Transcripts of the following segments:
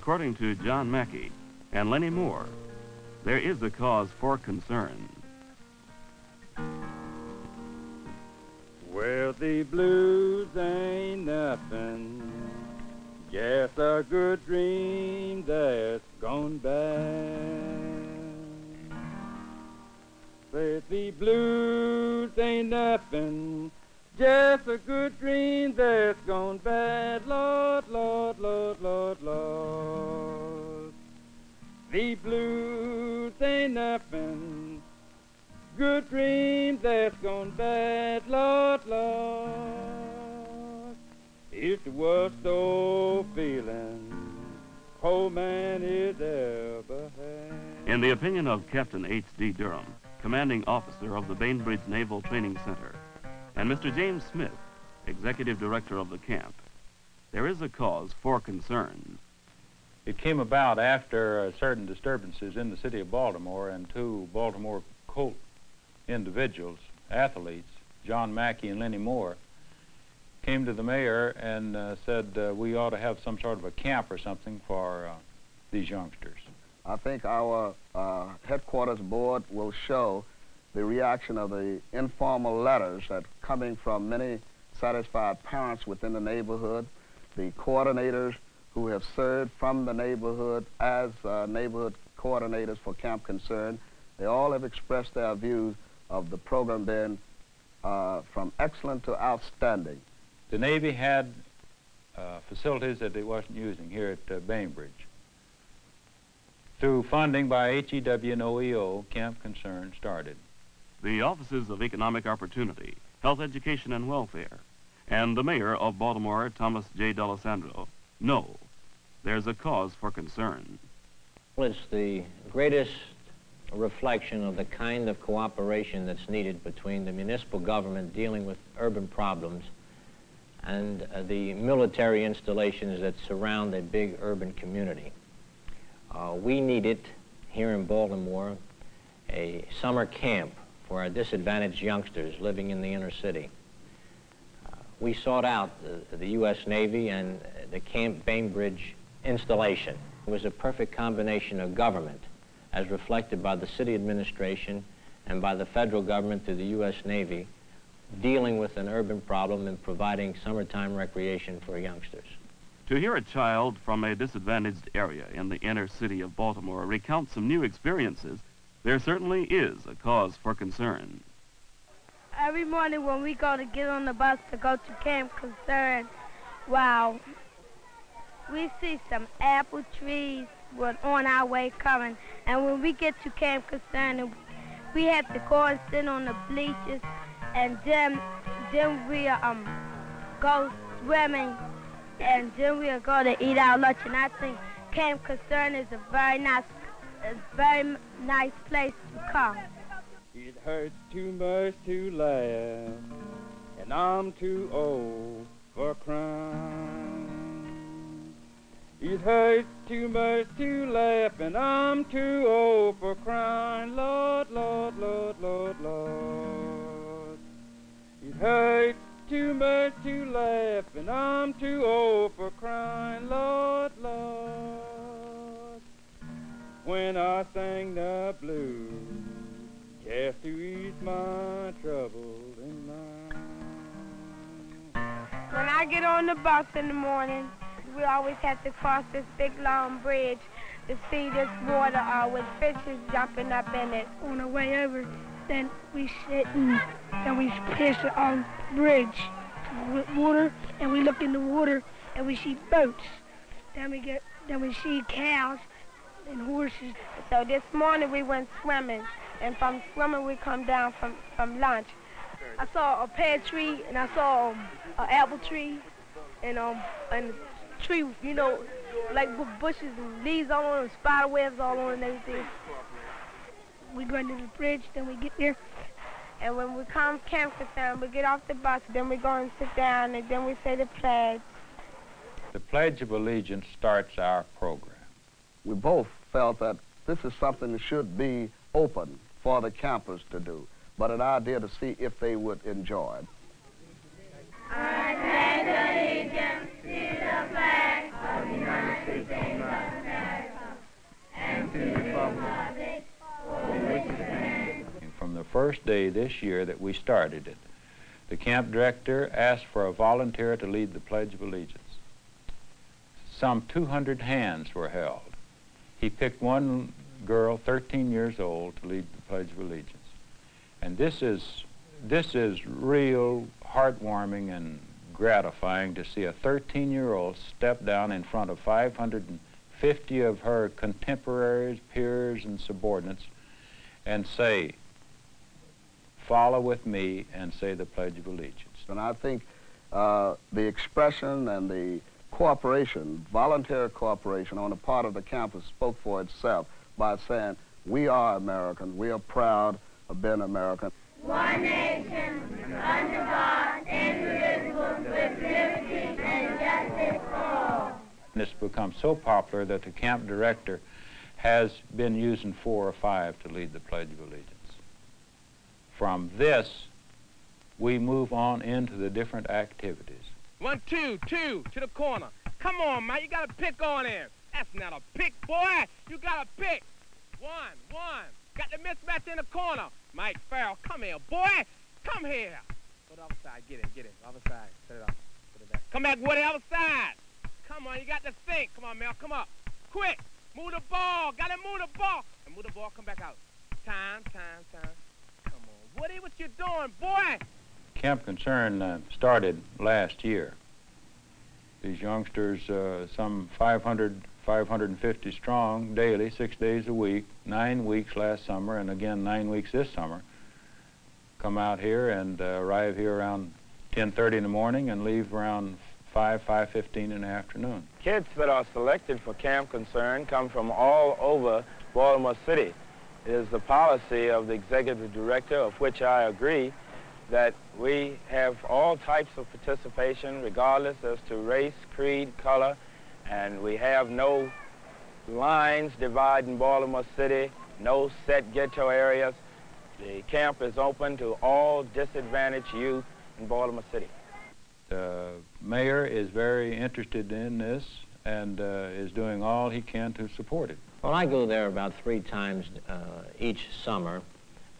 According to John Mackey and Lenny Moore, there is a cause for concern. Well, the blues ain't nothing, just a good dream that's gone bad. Say the blues ain't nothing, just a good dream that's gone bad. Lord, Lord, Lord, Lord, Lord. The blues ain't nothing, good dream that's gone bad. Lord, Lord. It's the worst old feeling poor man is ever had. In the opinion of Captain H.D. Durham, commanding officer of the Bainbridge Naval Training Center, and Mr. James Smith, executive director of the camp, there is a cause for concern. It came about after uh, certain disturbances in the city of Baltimore and two Baltimore Colt individuals, athletes, John Mackey and Lenny Moore, came to the mayor and uh, said uh, we ought to have some sort of a camp or something for uh, these youngsters. I think our uh, headquarters board will show the reaction of the informal letters that coming from many satisfied parents within the neighborhood, the coordinators who have served from the neighborhood as uh, neighborhood coordinators for Camp Concern. They all have expressed their views of the program being uh, from excellent to outstanding. The Navy had uh, facilities that they wasn't using here at uh, Bainbridge. Through funding by HEW and OEO, Camp Concern started. The Offices of Economic Opportunity, Health Education and Welfare, and the mayor of Baltimore, Thomas J. D'Alesandro, know there's a cause for concern. Well, It's the greatest reflection of the kind of cooperation that's needed between the municipal government dealing with urban problems and uh, the military installations that surround a big urban community. Uh, we needed here in Baltimore a summer camp for our disadvantaged youngsters living in the inner city. Uh, we sought out the, the U.S. Navy and the Camp Bainbridge installation. It was a perfect combination of government, as reflected by the city administration and by the federal government through the U.S. Navy, dealing with an urban problem and providing summertime recreation for youngsters. To hear a child from a disadvantaged area in the inner city of Baltimore recount some new experiences, there certainly is a cause for concern. Every morning when we go to get on the bus to go to Camp Concern, wow, we see some apple trees with on our way coming. And when we get to Camp Concern, we have to go and sit on the bleachers, and then then we um go swimming, and then we'll go to eat our lunch. And I think Camp Concern is a very nice, a very nice place to come. It hurts too much to laugh, and I'm too old for crying. It hurts too much to laugh, and I'm too old for crying. Lord, Lord, Lord, Lord, Lord. It hurts too much to laugh, and I'm too old for crying. Lord, Lord. When I sang the blues, just to ease my troubles and mine. When I get on the bus in the morning, we always have to cross this big long bridge to see this water uh, with fishes jumping up in it. On the way over, then we sit and then we pass the um, bridge with water, and we look in the water and we see boats. Then we get then we see cows and horses. So this morning we went swimming, and from swimming we come down from, from lunch. I saw a pear tree, and I saw um, an apple tree, and um and a tree, you know, like bu- bushes and leaves all on it, spider webs all on and everything. We go into the bridge, then we get there. And when we come camp concern, we get off the bus, then we go and sit down, and then we say the pledge. The Pledge of Allegiance starts our program. We both felt that this is something that should be open for the campers to do, but an idea to see if they would enjoy it. I pledge allegiance to the flag of the United States of America and to the republic for. From the first day this year that we started it, the camp director asked for a volunteer to lead the Pledge of Allegiance. Some 200 hands were held. He picked one girl, 13 years old, to lead the Pledge of Allegiance. And this is, this is real heartwarming and gratifying to see a 13-year-old step down in front of 550 of her contemporaries, peers, and subordinates and say, follow with me and say the Pledge of Allegiance. And I think uh, the expression and the cooperation, volunteer cooperation on the part of the campus spoke for itself by saying, we are Americans, we are proud of being American. One nation, under God, indivisible, with liberty and justice for all. It's become so popular that the camp director has been using four or five to lead the Pledge of Allegiance. From this, we move on into the different activities. One, two, two, to the corner. Come on, Mike, you got a pick on him. That's not a pick, boy. You got a pick. One, one. Got the mismatch in the corner. Mike Farrell, come here, boy. Come here. Go to the other side. Get him, get him. Other side. Set it up. Put it back. Come back, Woody, other side. Come on, you got to think. Come on, Mel, come up. Quick. Move the ball. Gotta move the ball. And move the ball, come back out. Time, time, time. Come on. Woody, what you doing, boy? Camp Concern uh, started last year. These youngsters, uh, some 500, 550 strong daily, six days a week, nine weeks last summer, and again nine weeks this summer, come out here and uh, arrive here around 10.30 in the morning and leave around 5, 5.15 in the afternoon. Kids that are selected for Camp Concern come from all over Baltimore City. It is the policy of the executive director, of which I agree, that we have all types of participation regardless as to race, creed, color, and we have no lines dividing Baltimore City, no set ghetto areas. The camp is open to all disadvantaged youth in Baltimore City. The mayor is very interested in this and uh, is doing all he can to support it. Well, I go there about three times uh, each summer,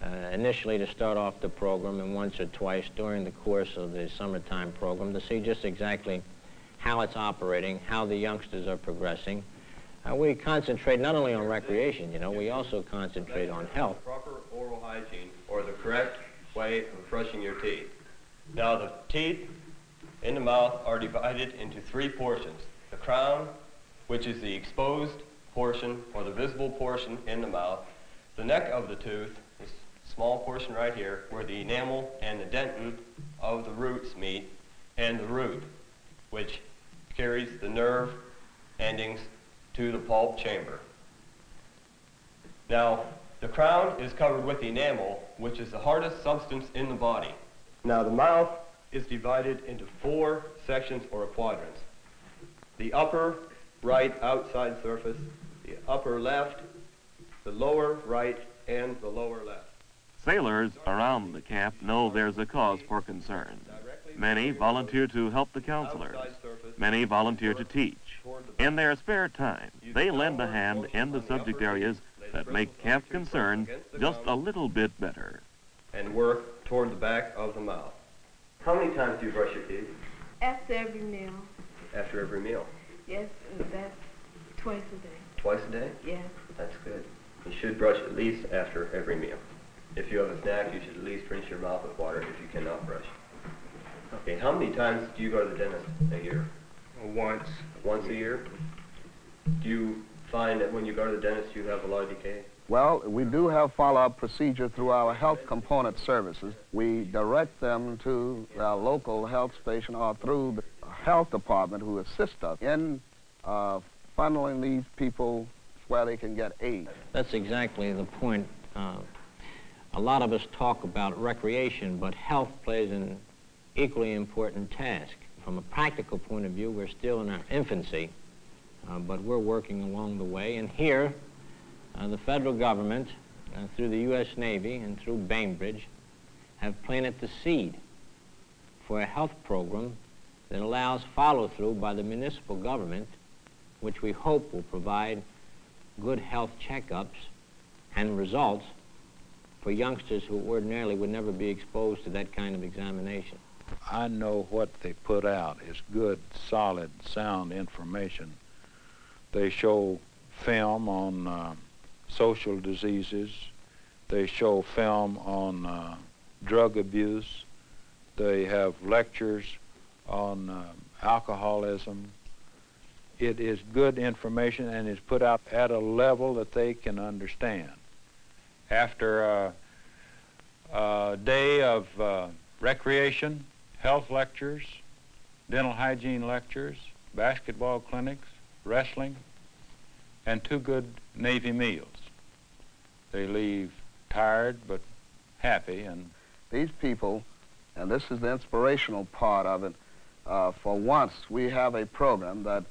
uh, initially to start off the program and once or twice during the course of the summertime program to see just exactly how it's operating, how the youngsters are progressing. Uh, we concentrate not only on recreation, you know, we also concentrate on health. Proper oral hygiene or the correct way of brushing your teeth. Now the teeth in the mouth are divided into three portions. The crown, which is the exposed portion or the visible portion in the mouth. The neck of the tooth, small portion right here, where the enamel and the dentin of the roots meet, and the root, which carries the nerve endings to the pulp chamber. Now, the crown is covered with enamel, which is the hardest substance in the body. Now, the mouth is divided into four sections or quadrants. The upper right outside surface, the upper left, the lower right, and the lower left. Sailors around the camp know there's a cause for concern. Many volunteer to help the counselors. Many volunteer to teach. In their spare time, they lend a hand in the subject areas that make Camp Concern just a little bit better. And work toward the back of the mouth. How many times do you brush your teeth? After every meal. After every meal? Yes, that's twice a day. Twice a day? Yes. That's good. You should brush at least after every meal. If you have a snack, you should at least rinse your mouth with water if you cannot brush. Okay, how many times do you go to the dentist a year? Once. Once a year? Do you find that when you go to the dentist you have a lot of decay? Well, we do have follow-up procedure through our health component services. We direct them to our local health station or through the health department who assist us in uh, funneling these people where they can get aid. That's exactly the point. Uh, a lot of us talk about recreation, but health plays an equally important task. From a practical point of view, we're still in our infancy, uh, but we're working along the way. And here, uh, the federal government, uh, through the U.S. Navy and through Bainbridge, have planted the seed for a health program that allows follow-through by the municipal government, which we hope will provide good health checkups and results for youngsters who ordinarily would never be exposed to that kind of examination. I know what they put out is good, solid, sound information. They show film on uh, social diseases. They show film on uh, drug abuse. They have lectures on uh, alcoholism. It is good information and is put out at a level that they can understand. After a, a day of uh, recreation, health lectures, dental hygiene lectures, basketball clinics, wrestling, and two good Navy meals. They leave tired but happy and These people, and this is the inspirational part of it, uh, for once we have a program that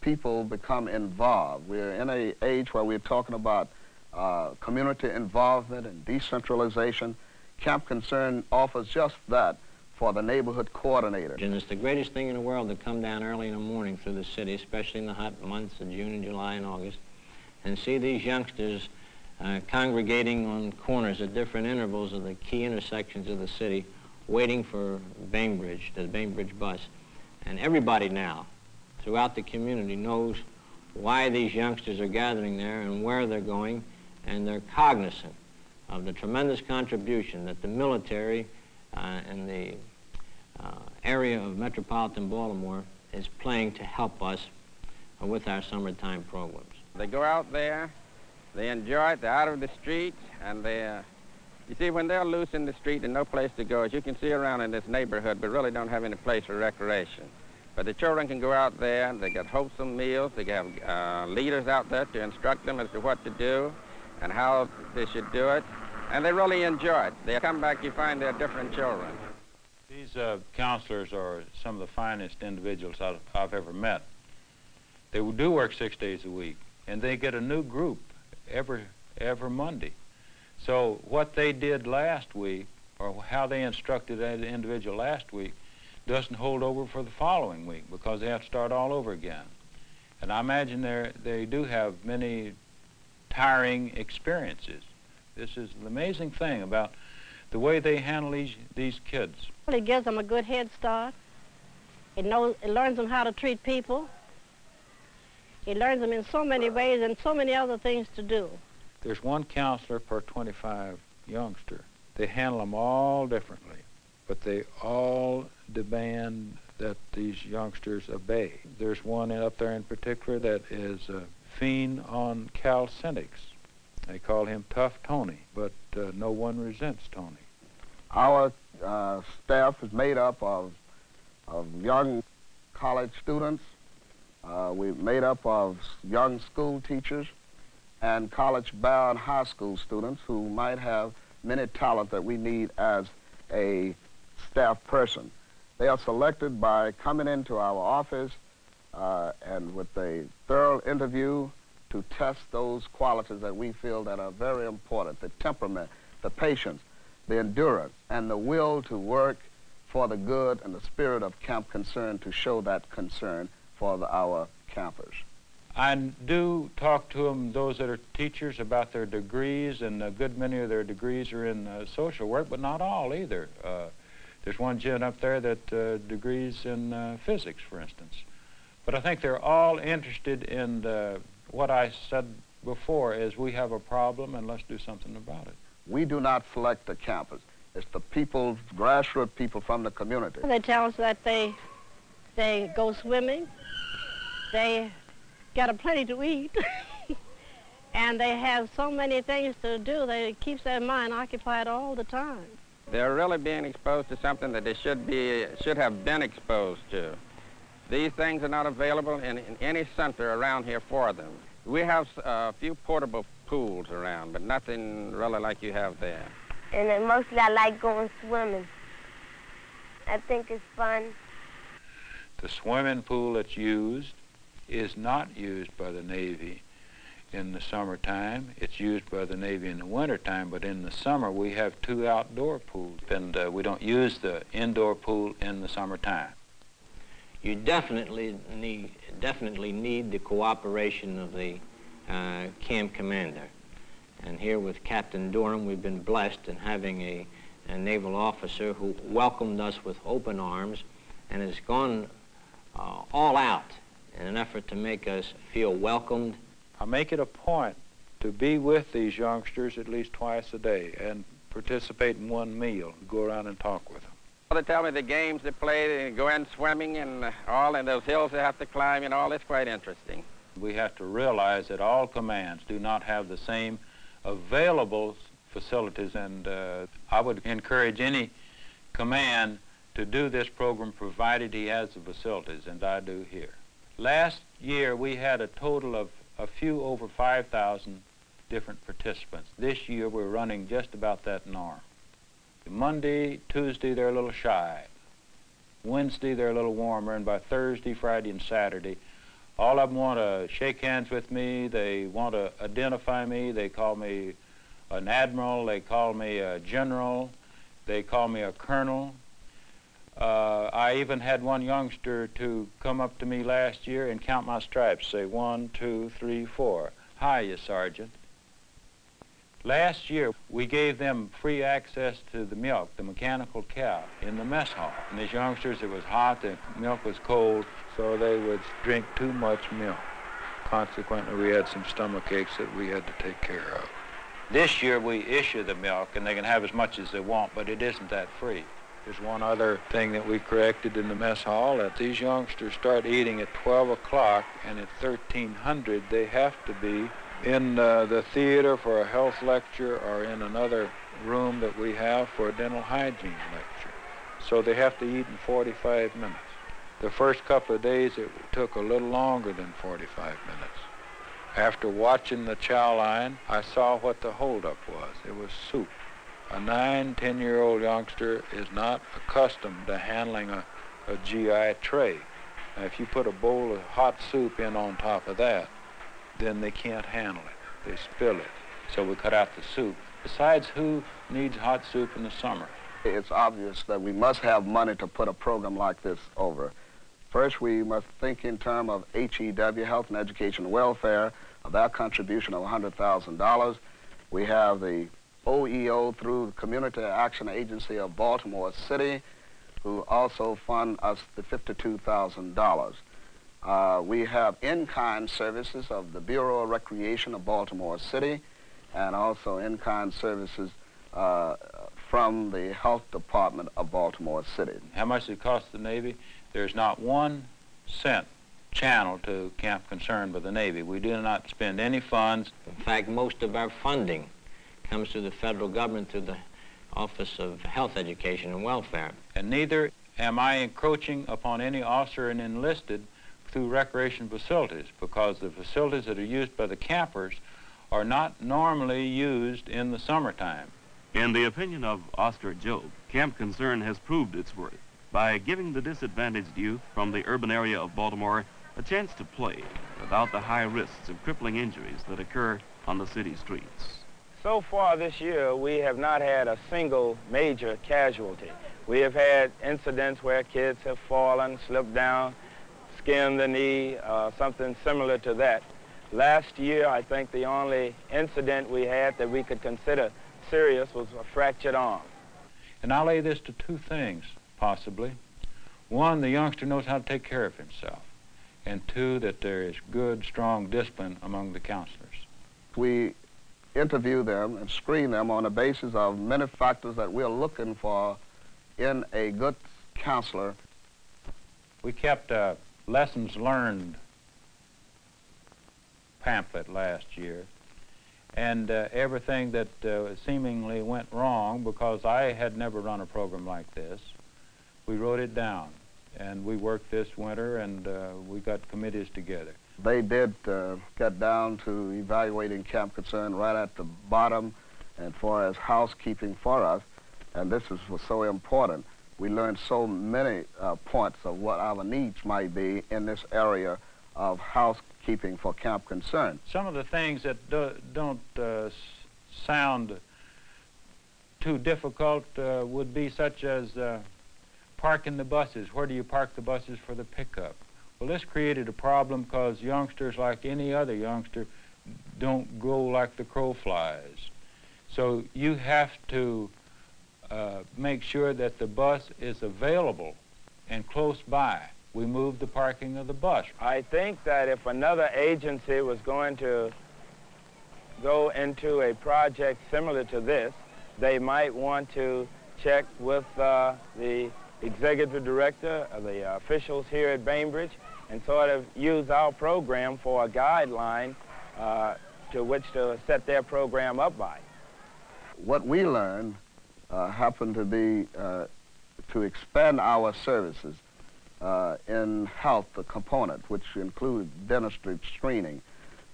people become involved. We're in an age where we're talking about uh, community involvement and decentralization. Camp Concern offers just that for the neighborhood coordinator. And it's the greatest thing in the world to come down early in the morning through the city, especially in the hot months of June and July and August, and see these youngsters uh, congregating on corners at different intervals of the key intersections of the city, waiting for Bainbridge, the Bainbridge bus. And everybody now, throughout the community, knows why these youngsters are gathering there and where they're going, and they're cognizant of the tremendous contribution that the military uh, and the uh, area of metropolitan Baltimore is playing to help us with our summertime programs. They go out there, they enjoy it, they're out of the streets, and they, uh, you see, when they're loose in the street and no place to go, as you can see around in this neighborhood, but really don't have any place for recreation. But the children can go out there, they get wholesome meals, they have uh, leaders out there to instruct them as to what to do and how they should do it, and they really enjoy it. They come back, you find they're different children. These uh, counselors are some of the finest individuals I've, I've ever met. They do work six days a week, and they get a new group every every Monday. So what they did last week, or how they instructed that individual last week, doesn't hold over for the following week because they have to start all over again. And I imagine they do have many tiring experiences. This is the amazing thing about the way they handle these, these kids. Well, it gives them a good head start. It, knows, it learns them how to treat people. It learns them in so many ways and so many other things to do. There's one counselor per 25 youngster. They handle them all differently, but they all demand that these youngsters obey. There's one up there in particular that is a fiend on calisthenics. They call him Tough Tony, but uh, no one resents Tony. Our uh, staff is made up of, of young college students. Uh, we're made up of young school teachers and college-bound high school students who might have many talents that we need as a staff person. They are selected by coming into our office uh, and with a thorough interview to test those qualities that we feel that are very important, the temperament, the patience, the endurance, and the will to work for the good and the spirit of camp concern to show that concern for the, our campers. I do talk to them, those that are teachers, about their degrees, and a good many of their degrees are in uh, social work, but not all either. Uh, there's one gent up there that uh, degrees in uh, physics, for instance. But I think they're all interested in the what I said before is we have a problem and let's do something about it. We do not select the campus. It's the people, grassroots people from the community. They tell us that they, they go swimming, they got a plenty to eat, and they have so many things to do that it keeps their mind occupied all the time. They're really being exposed to something that they should be should have been exposed to. These things are not available in, in any center around here for them. We have a few portable pools around, but nothing really like you have there. And then mostly I like going swimming. I think it's fun. The swimming pool that's used is not used by the Navy in the summertime. It's used by the Navy in the wintertime, but in the summer we have two outdoor pools, and uh, we don't use the indoor pool in the summertime. You definitely need, definitely need the cooperation of the uh, camp commander. And here with Captain Durham, we've been blessed in having a, a naval officer who welcomed us with open arms and has gone uh, all out in an effort to make us feel welcomed. I make it a point to be with these youngsters at least twice a day and participate in one meal, go around and talk with them. They tell me the games they play, they go in swimming and uh, all, and those hills they have to climb and all. It's quite interesting. We have to realize that all commands do not have the same available facilities, and uh, I would encourage any command to do this program provided he has the facilities, and I do here. Last year, we had a total of a few over 5,000 different participants. This year, we're running just about that norm. Monday, Tuesday, they're a little shy. Wednesday, they're a little warmer, and by Thursday, Friday, and Saturday, all of them want to shake hands with me. They want to identify me. They call me an admiral. They call me a general. They call me a colonel. Uh, I even had one youngster to come up to me last year and count my stripes, say one, two, three, four. Hi, you Sergeant. Last year, we gave them free access to the milk, the mechanical cow, in the mess hall. And these youngsters, it was hot, the milk was cold, so they would drink too much milk. Consequently, we had some stomach aches that we had to take care of. This year, we issue the milk, and they can have as much as they want, but it isn't that free. There's one other thing that we corrected in the mess hall, that these youngsters start eating at 12 o'clock, and at 1300 they have to be in uh, the theater for a health lecture or in another room that we have for a dental hygiene lecture. So they have to eat in 45 minutes. The first couple of days it took a little longer than 45 minutes. After watching the chow line, I saw what the holdup was. It was soup. A nine, ten-year-old youngster is not accustomed to handling a, a GI tray. Now, if you put a bowl of hot soup in on top of that, then they can't handle it. They spill it. So we cut out the soup. Besides, who needs hot soup in the summer? It's obvious that we must have money to put a program like this over. First, we must think in terms of HEW, Health and Education Welfare, of their contribution of $100,000. We have the OEO through the Community Action Agency of Baltimore City, who also fund us the $52,000. Uh, we have in-kind services of the Bureau of Recreation of Baltimore City and also in-kind services uh, from the Health Department of Baltimore City. How much does it costs the Navy? There's not one cent channel to Camp Concern by the Navy. We do not spend any funds. In fact, most of our funding comes to the federal government through the Office of Health Education and Welfare. And neither am I encroaching upon any officer and enlisted through recreation facilities because the facilities that are used by the campers are not normally used in the summertime. In the opinion of Oscar Job, Camp Concern has proved its worth by giving the disadvantaged youth from the urban area of Baltimore a chance to play without the high risks of crippling injuries that occur on the city streets. So far this year, we have not had a single major casualty. We have had incidents where kids have fallen, slipped down, skinned the knee, uh, something similar to that. Last year, I think the only incident we had that we could consider serious was a fractured arm. And I lay this to two things, possibly. One, the youngster knows how to take care of himself. And two, that there is good, strong discipline among the counselors. We interview them and screen them on the basis of many factors that we're looking for in a good counselor. We kept a lessons learned pamphlet last year and uh, everything that uh, seemingly went wrong because I had never run a program like this, we wrote it down. And we worked this winter and uh, we got committees together. They did uh, get down to evaluating Camp Concern right at the bottom and far as housekeeping for us. And this is, was so important. We learned so many uh, points of what our needs might be in this area of housekeeping for Camp Concern. Some of the things that do, not uh, sound too difficult uh, would be such as uh, parking the buses. Where do you park the buses for the pickup? Well, this created a problem because youngsters, like any other youngster, don't go like the crow flies. So you have to uh, make sure that the bus is available and close by. We move the parking of the bus. I think that if another agency was going to go into a project similar to this, they might want to check with uh, the executive director, of the officials here at Bainbridge, and sort of use our program for a guideline uh, to which to set their program up by. What we learned uh, happened to be uh, to expand our services uh, in health, the component, which include dentistry screening.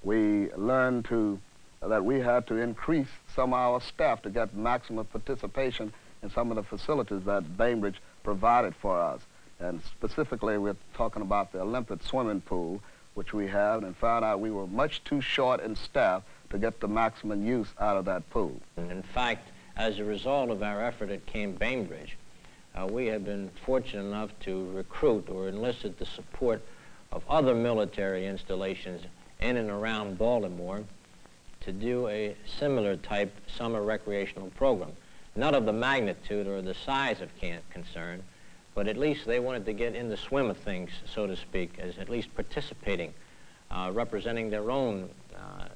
We learned to that we had to increase some of our staff to get maximum participation in some of the facilities that Bainbridge provided for us. And specifically, we're talking about the Olympic swimming pool, which we have, and found out we were much too short in staff to get the maximum use out of that pool. And in fact, as a result of our effort at Camp Bainbridge, uh, we have been fortunate enough to recruit or enlisted the support of other military installations in and around Baltimore to do a similar type summer recreational program. Not of the magnitude or the size of Camp Concern, but at least they wanted to get in the swim of things, so to speak, as at least participating, uh, representing their own uh,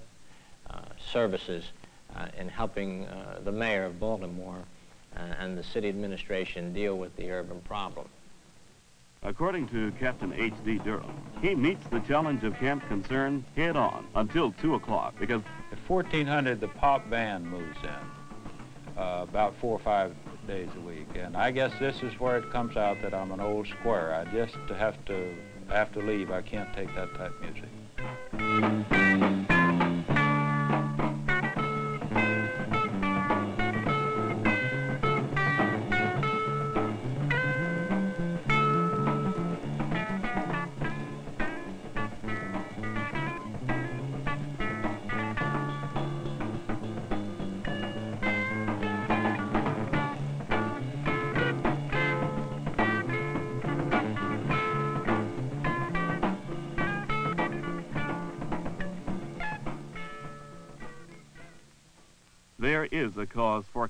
uh services in helping uh, the mayor of Baltimore and the city administration deal with the urban problem. According to Captain H.D. Durham, he meets the challenge of Camp Concern head on until 2 o'clock because at 1400 the pop band moves in uh, about four or five days a week. And I guess this is where it comes out that I'm an old square. I just have to, have to leave. I can't take that type music.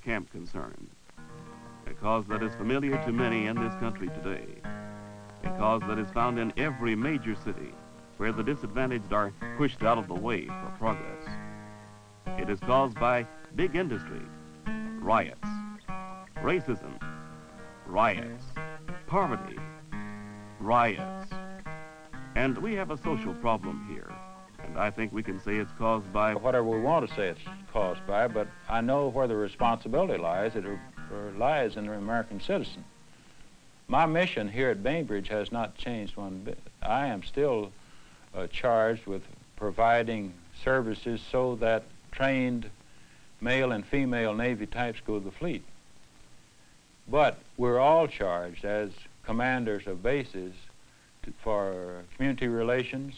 Camp concern, a cause that is familiar to many in this country today, a cause that is found in every major city where the disadvantaged are pushed out of the way for progress. It is caused by big industry, riots, racism, riots, poverty, riots. And we have a social problem here. And I think we can say it's caused by... Whatever we want to say it's caused by, but I know where the responsibility lies. It lies in the American citizen. My mission here at Bainbridge has not changed one bit. I am still uh, charged with providing services so that trained male and female Navy types go to the fleet. But we're all charged as commanders of bases to, for community relations,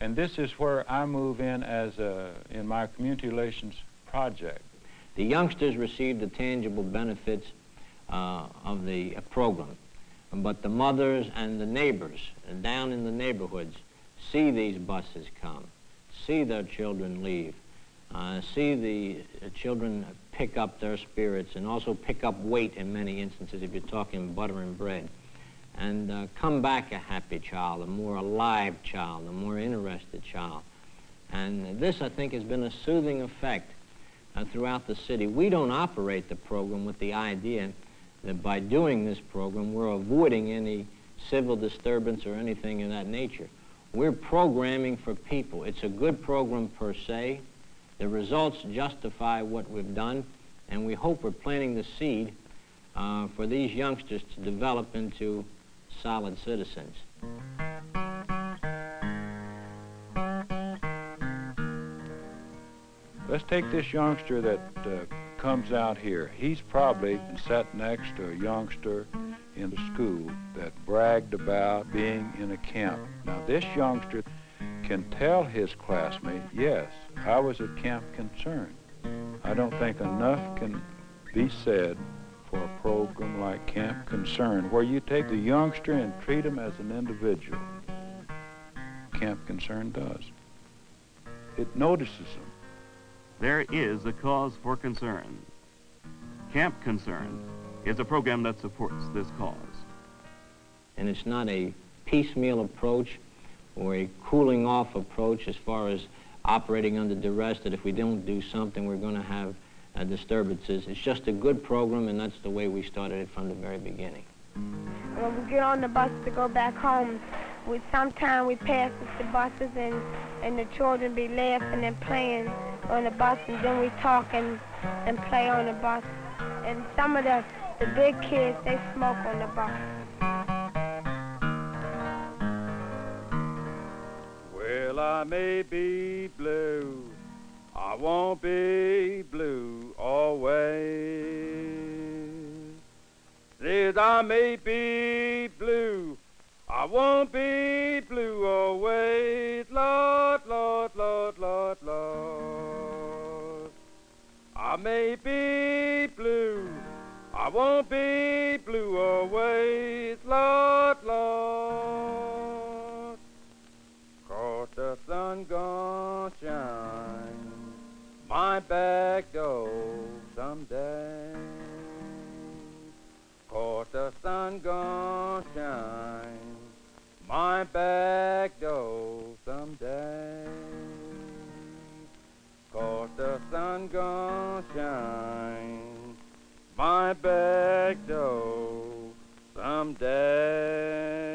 and this is where I move in as a, in my community relations project. The youngsters receive the tangible benefits uh, of the uh, program, but the mothers and the neighbors down in the neighborhoods see these buses come, see their children leave, uh, see the uh, children pick up their spirits and also pick up weight in many instances if you're talking butter and bread and uh, come back a happy child, a more alive child, a more interested child. And this, I think, has been a soothing effect uh, throughout the city. We don't operate the program with the idea that by doing this program, we're avoiding any civil disturbance or anything of that nature. We're programming for people. It's a good program per se. The results justify what we've done, and we hope we're planting the seed uh, for these youngsters to develop into solid citizens. Let's take this youngster that uh, comes out here. He's probably sat next to a youngster in the school that bragged about being in a camp. Now, this youngster can tell his classmate, yes, I was at Camp Concern. I don't think enough can be said for a program like Camp Concern, where you take the youngster and treat him as an individual. Camp Concern does. it notices them. There is a cause for concern. Camp Concern is a program that supports this cause. And it's not a piecemeal approach or a cooling off approach as far as operating under duress that if we don't do something, we're going to have uh, disturbances. It's just a good program, and that's the way we started it from the very beginning. When we get on the bus to go back home, we sometimes we pass the buses and and the children be laughing and playing on the bus, and then we talk and and play on the bus. And some of the the big kids they smoke on the bus. Well, I may be blue, I won't be blue always. Says I may be blue, I won't be blue always. Lord, Lord, Lord, Lord, Lord. I may be blue, I won't be blue always. Lord. Back door someday. Cause the sun gonna shine my back door someday. Cause the sun gonna shine my back door someday.